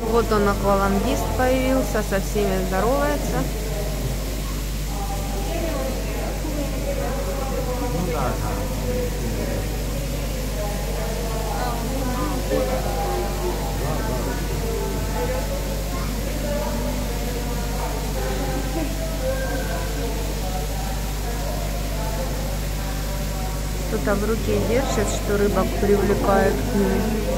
Вот он, аквалангист появился, со всеми здоровается. Кто-то в руке держит, что рыбок привлекает к ним.